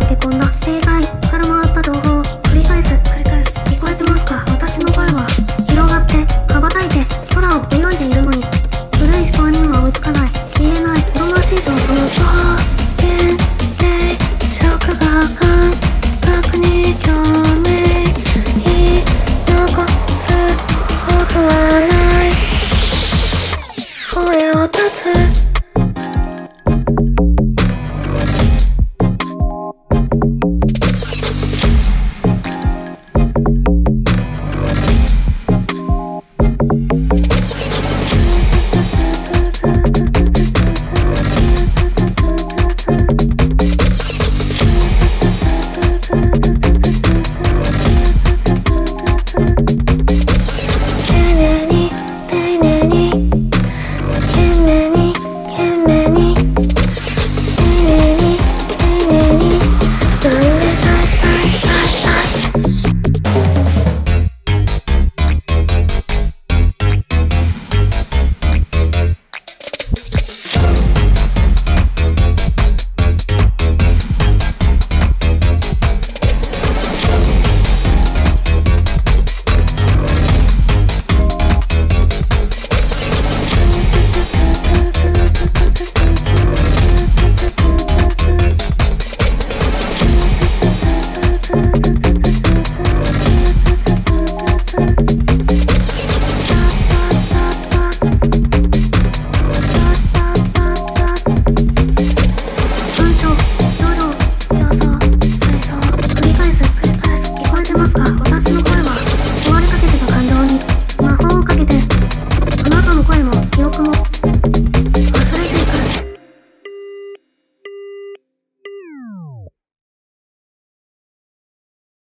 けてこんな正解から回った情報繰り返す繰り返す聞こえてますか。私の声は広がって羽ばたいて空を泳いでいるのに古い思考には追いつかない。消えない。どんなシーズンこの人は録を